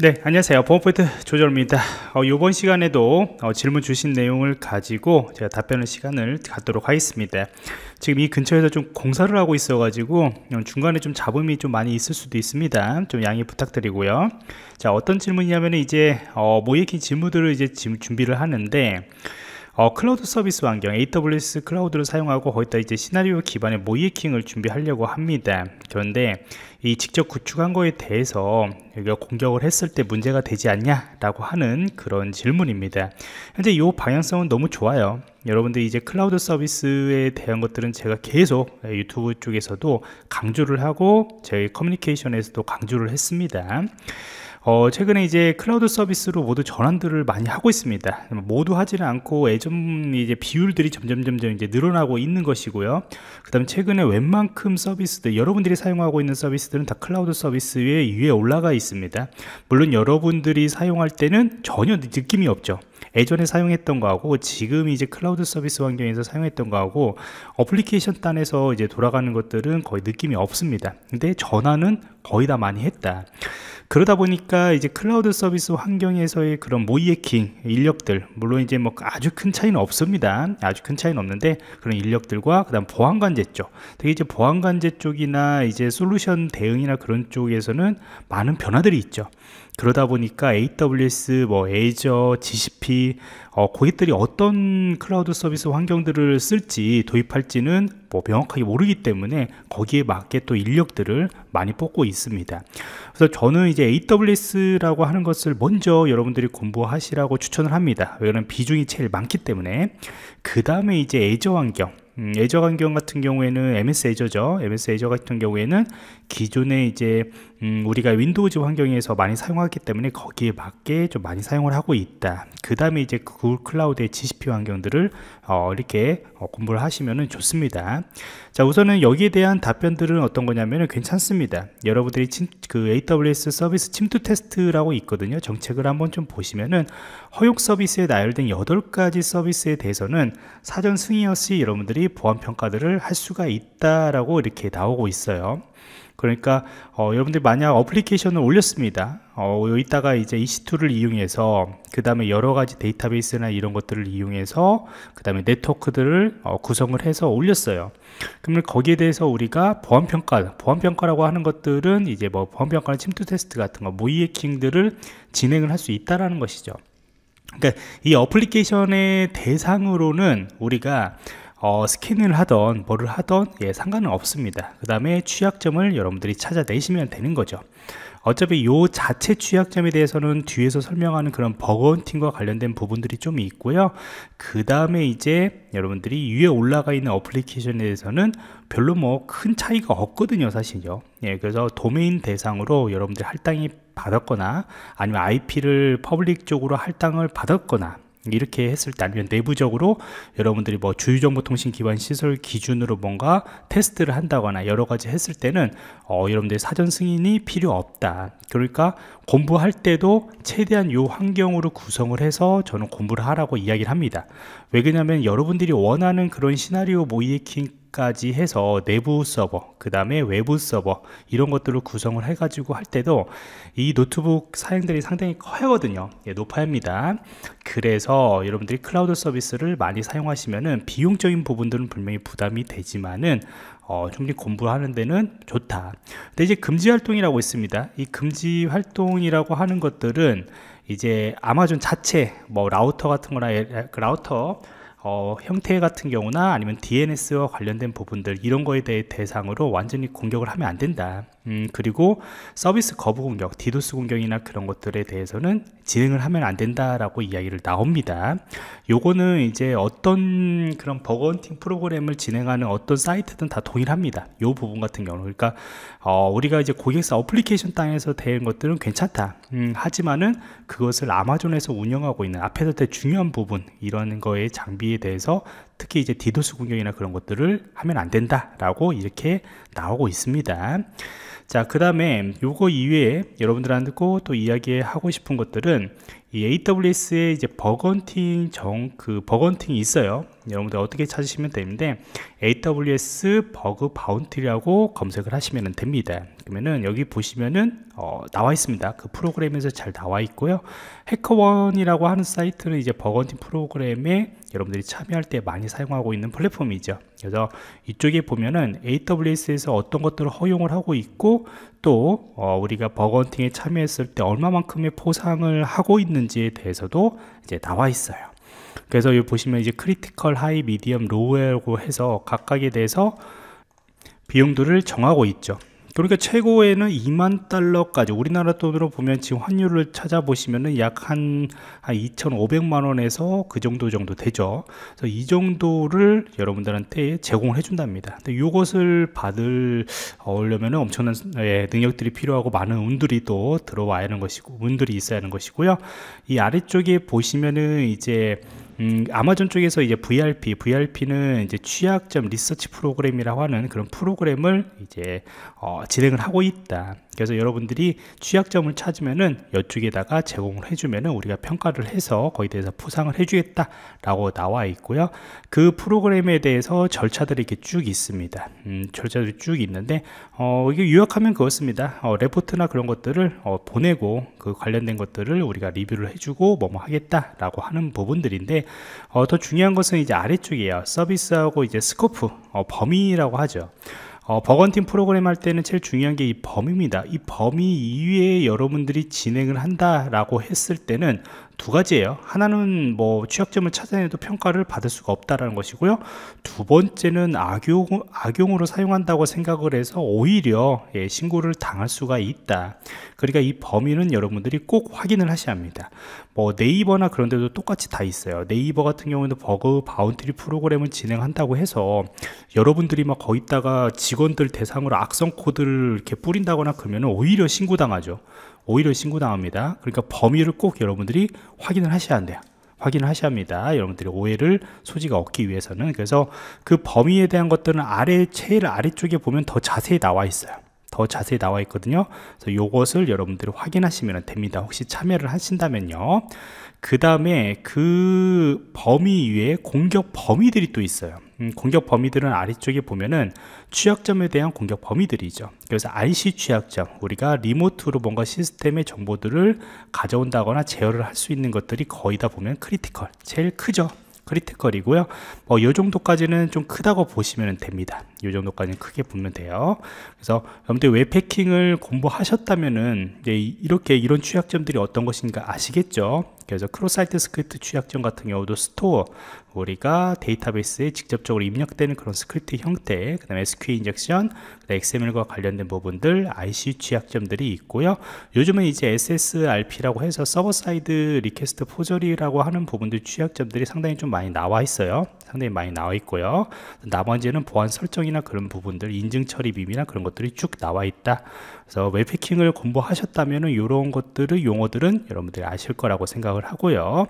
네 안녕하세요. 보안포인트 조절입니다. 어, 이번 시간에도 어, 질문 주신 내용을 가지고 제가 답변할 시간을 갖도록 하겠습니다. 지금 이 근처에서 좀 공사를 하고 있어 가지고 중간에 좀 잡음이 좀 많이 있을 수도 있습니다. 좀 양해 부탁드리고요. 자 어떤 질문이냐면 이제 어, 모이킹 질문들을 이제 준비를 하는데 어, 클라우드 서비스 환경 AWS 클라우드를 사용하고 거기다 이제 시나리오 기반의 모이킹을 준비하려고 합니다. 그런데 이 직접 구축한 거에 대해서 여기가 공격을 했을 때 문제가 되지 않냐 라고 하는 그런 질문입니다. 현재 이 방향성은 너무 좋아요. 여러분들 이제 클라우드 서비스에 대한 것들은 제가 계속 유튜브 쪽에서도 강조를 하고 저희 커뮤니케이션에서도 강조를 했습니다 어, 최근에 이제 클라우드 서비스로 모두 전환들을 많이 하고 있습니다. 모두 하지는 않고 예전 이제 비율들이 점점 점점 이제 늘어나고 있는 것이고요. 그다음에 최근에 웬만큼 서비스들 여러분들이 사용하고 있는 서비스들은 다 클라우드 서비스 위에 위에 올라가 있습니다. 물론 여러분들이 사용할 때는 전혀 느낌이 없죠. 예전에 사용했던 거하고 지금 이제 클라우드 서비스 환경에서 사용했던 거하고 어플리케이션 단에서 이제 돌아가는 것들은 거의 느낌이 없습니다. 근데 전환은 거의 다 많이 했다. 그러다 보니까 이제 클라우드 서비스 환경에서의 그런 모의해킹 인력들 물론 이제 뭐 아주 큰 차이는 없습니다. 아주 큰 차이는 없는데 그런 인력들과 그다음 보안관제 쪽 특히 이제 보안관제 쪽이나 이제 솔루션 대응이나 그런 쪽에서는 많은 변화들이 있죠 그러다 보니까 AWS, 뭐 Azure, GCP 어, 고객들이 어떤 클라우드 서비스 환경들을 쓸지 도입할지는 뭐 명확하게 모르기 때문에 거기에 맞게 또 인력들을 많이 뽑고 있습니다. 그래서 저는 이제 AWS라고 하는 것을 먼저 여러분들이 공부하시라고 추천을 합니다. 왜냐하면 비중이 제일 많기 때문에 그 다음에 이제 Azure 환경 음, Azure 환경 같은 경우에는 MS 애저죠. MS Azure 같은 경우에는 기존에 이제 음, 우리가 Windows 환경에서 많이 사용하기 때문에 거기에 맞게 좀 많이 사용을 하고 있다. 그 다음에 이제 구글 클라우드의 GCP 환경들을 어, 이렇게 어, 공부를 하시면 좋습니다. 자, 우선은 여기에 대한 답변들은 어떤 거냐면 괜찮습니다. 여러분들이 침, 그 AWS 서비스 침투 테스트라고 있거든요. 정책을 한번 좀 보시면은 허용 서비스에 나열된 8가지 서비스에 대해서는 사전 승인 없이 여러분들이 보안 평가들을 할 수가 있다라고 이렇게 나오고 있어요. 그러니까 어, 여러분들 만약 어플리케이션을 올렸습니다. 어, 여기다가 이제 EC2를 이용해서 그 다음에 여러 가지 데이터베이스나 이런 것들을 이용해서 그 다음에 네트워크들을 어, 구성을 해서 올렸어요. 그러면 거기에 대해서 우리가 보안 평가 보안 평가라고 하는 것들은 이제 뭐 보안 평가나 침투 테스트 같은 거 모의해킹들을 진행을 할 수 있다라는 것이죠. 그러니까 이 어플리케이션의 대상으로는 우리가 어, 스캔을 하던 뭐를 하던 예, 상관은 없습니다. 그 다음에 취약점을 여러분들이 찾아내시면 되는 거죠. 어차피 요 자체 취약점에 대해서는 뒤에서 설명하는 그런 bug hunting과 관련된 부분들이 좀 있고요. 그 다음에 이제 여러분들이 위에 올라가 있는 어플리케이션에 대해서는 별로 뭐 큰 차이가 없거든요 사실요. 예, 그래서 도메인 대상으로 여러분들이 할당이 받았거나 아니면 IP를 public 쪽으로 할당을 받았거나 이렇게 했을 때 아니면 내부적으로 여러분들이 뭐 주요정보통신 기반 시설 기준으로 뭔가 테스트를 한다거나 여러 가지 했을 때는 어, 여러분들이 사전 승인이 필요 없다. 그러니까 공부할 때도 최대한 요 환경으로 구성을 해서 저는 공부를 하라고 이야기를 합니다 왜 그러냐면 여러분들이 원하는 그런 시나리오 모의해킹까지 해서 내부 서버 그 다음에 외부 서버 이런 것들을 구성을 해 가지고 할 때도 이 노트북 사양들이 상당히 커야 되거든요. 예, 높아야 합니다. 그래서 여러분들이 클라우드 서비스를 많이 사용하시면은 비용적인 부분들은 분명히 부담이 되지만은 어, 충분히 공부하는 데는 좋다. 근데 이제 금지 활동이라고 있습니다. 이 금지 활동이라고 하는 것들은 이제 아마존 자체 뭐 라우터 같은 거나 그 라우터 어, 형태 같은 경우나 아니면 DNS와 관련된 부분들 이런 거에 대해 대상으로 완전히 공격을 하면 안 된다 음, 그리고 서비스 거부 공격, 디도스 공격이나 그런 것들에 대해서는 진행을 하면 안 된다라고 이야기를 나옵니다. 요거는 이제 어떤 그런 bug hunting 프로그램을 진행하는 어떤 사이트든 다 동일합니다. 요 부분 같은 경우 그러니까 어, 우리가 이제 고객사 어플리케이션 단에서 된 것들은 괜찮다. 음, 하지만은 그것을 아마존에서 운영하고 있는 앞에서 되 중요한 부분 이런 거의 장비에 대해서 특히 이제 디도스 공격이나 그런 것들을 하면 안 된다라고 이렇게 나오고 있습니다. 자, 그 다음에 요거 이외에 여러분들한테 또 이야기하고 싶은 것들은 이 AWS에 이제 bug hunting 정, 그 bug hunting이 있어요. 여러분들 어떻게 찾으시면 되는데 AWS bug bounty라고 검색을 하시면 됩니다. 그러면은 여기 보시면은 어, 나와 있습니다. 그 프로그램에서 잘 나와 있고요. HackerOne이라고 하는 사이트는 이제 bug hunting 프로그램에 여러분들이 참여할 때 많이 사용하고 있는 플랫폼이죠. 그래서 이쪽에 보면은 AWS에서 어떤 것들을 허용을 하고 있고 또 어, 우리가 bug hunting에 참여했을 때 얼마만큼의 포상을 하고 있는 지에 대해서도 이제 나와 있어요. 그래서 여기 보시면 이제 critical, high, medium, low라고 해서 각각에 대해서 비용들을 정하고 있죠. 그러니까 최고에는 2만 달러까지 우리나라 돈으로 보면 지금 환율을 찾아보시면은 약한 한 2,500만 원에서 그 정도 정도 되죠. 그래서 이 정도를 여러분들한테 제공을 해준답니다. 근데 이것을 받을 어려면 엄청난 예, 능력들이 필요하고 많은 운들이 또 들어와야 하는 것이고 운들이 있어야 하는 것이고요. 이 아래쪽에 보시면은 이제 음, 아마존 쪽에서 이제 VRP, VRP는 이제 취약점 리서치 프로그램이라고 하는 그런 프로그램을 이제 어, 진행을 하고 있다. 그래서 여러분들이 취약점을 찾으면은 이쪽에다가 제공을 해주면은 우리가 평가를 해서 거기에 대해서 포상을 해주겠다라고 나와 있고요. 그 프로그램에 대해서 절차들이 이렇게 쭉 있습니다. 음, 절차들이 쭉 있는데 어, 이게 요약하면 그렇습니다. 어, 레포트나 그런 것들을 어, 보내고 그 관련된 것들을 우리가 리뷰를 해주고 뭐뭐 하겠다라고 하는 부분들인데 어, 더 중요한 것은 이제 아래쪽이에요. 서비스하고 이제 scope 어, 범위라고 하죠. 어, bug hunting 프로그램 할 때는 제일 중요한 게 이 범위입니다. 이 범위 이외에 여러분들이 진행을 한다라고 했을 때는 두 가지예요. 하나는 뭐 취약점을 찾아내도 평가를 받을 수가 없다라는 것이고요. 두 번째는 악용, 악용으로 사용한다고 생각을 해서 오히려 예, 신고를 당할 수가 있다. 그러니까 이 범위는 여러분들이 꼭 확인을 하셔야 합니다. 뭐 네이버나 그런 데도 똑같이 다 있어요. 네이버 같은 경우에는 bug bounty 프로그램을 진행한다고 해서 여러분들이 막 거기다가 직원들 대상으로 악성 코드를 이렇게 뿌린다거나 그러면 오히려 신고당하죠. 오히려 신고당합니다. 그러니까 범위를 꼭 여러분들이 확인을 하셔야 한대요. 확인을 하셔야 합니다. 여러분들이 오해를 소지가 없기 위해서는 그래서 그 범위에 대한 것들은 아래 제일 아래쪽에 보면 더 자세히 나와 있어요. 더 자세히 나와 있거든요. 그래서 이것을 여러분들이 확인하시면 됩니다. 혹시 참여를 하신다면요. 그 다음에 그 범위 위에 공격 범위들이 또 있어요. 음, 공격 범위들은 아래쪽에 보면은 취약점에 대한 공격 범위들이죠. 그래서 RCE 취약점, 우리가 remote로 뭔가 시스템의 정보들을 가져온다거나 제어를 할 수 있는 것들이 거의 다 보면 critical, 제일 크죠. critical이고요. 뭐, 요 정도까지는 좀 크다고 보시면 됩니다. 요 정도까지는 크게 보면 돼요. 그래서 여러분들 웹해킹을 공부하셨다면은 이제 이렇게 이런 취약점들이 어떤 것인가 아시겠죠? 그래서 cross-site script 취약점 같은 경우도 stored 우리가 데이터베이스에 직접적으로 입력되는 그런 스크립트 형태 그 다음에 SQL injection XML과 관련된 부분들 RCE 취약점들이 있고요 요즘은 이제 SSRF라고 해서 server side request forgery라고 하는 부분들 취약점들이 상당히 좀 많이 나와 있어요 상당히 많이 나와 있고요 나머지는 보안 설정 이나 그런 부분들 인증 처리 비밀이나 그런 것들이 쭉 나와 있다. 그래서 웹해킹을 공부하셨다면 이런 것들을 용어들은 여러분들이 아실 거라고 생각을 하고요.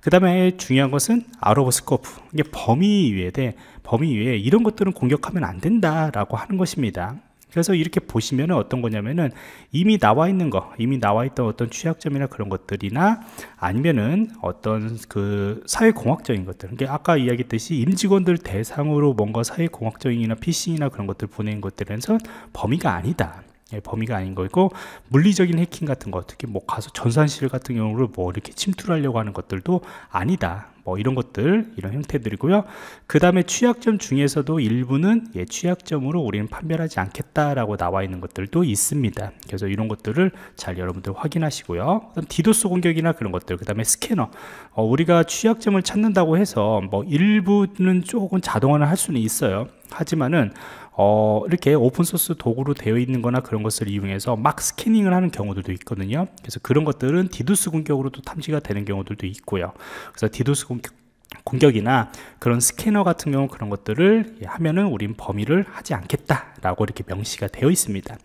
그 다음에 중요한 것은 아로브 스코프. 이게 범위 위에 대 범위 위에 이런 것들은 공격하면 안 된다라고 하는 것입니다 그래서 이렇게 보시면 어떤 거냐면은 이미 나와 있는 거, 이미 나와 있던 어떤 취약점이나 그런 것들이나 아니면은 어떤 그 사회공학적인 것들. 그러니까 아까 이야기했듯이 임직원들 대상으로 뭔가 사회공학적인이나 피싱이나 그런 것들 보내는 것들에서 범위가 아니다. 예, 범위가 아닌 거고 물리적인 해킹 같은 거 특히 뭐 가서 전산실 같은 경우를 뭐 이렇게 침투를 하려고 하는 것들도 아니다 뭐 이런 것들 이런 형태들이고요. 그 다음에 취약점 중에서도 일부는 예, 취약점으로 우리는 판별하지 않겠다라고 나와 있는 것들도 있습니다. 그래서 이런 것들을 잘 여러분들 확인하시고요. 그다음 디도스 공격이나 그런 것들 그 다음에 스캐너. 어, 우리가 취약점을 찾는다고 해서 뭐 일부는 조금 자동화를 할 수는 있어요. 하지만은 어, 이렇게 오픈소스 도구로 되어 있는 거나 그런 것을 이용해서 막 스캐닝을 하는 경우들도 있거든요 그래서 그런 것들은 디도스 공격으로도 탐지가 되는 경우들도 있고요 그래서 디도스 공격 공격이나 그런 스캐너 같은 경우 그런 것들을 하면은 우린 범위를 하지 않겠다라고 이렇게 명시가 되어 있습니다.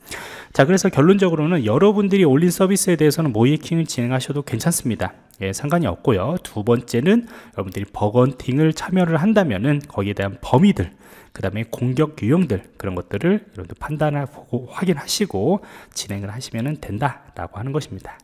자, 그래서 결론적으로는 여러분들이 올린 서비스에 대해서는 모의해킹을 진행하셔도 괜찮습니다. 예, 상관이 없고요. 두 번째는 여러분들이 bug hunting을 참여를 한다면은 거기에 대한 범위들 그 다음에 공격 유형들 그런 것들을 여러분들 판단하고 확인하시고 진행을 하시면 된다라고 하는 것입니다.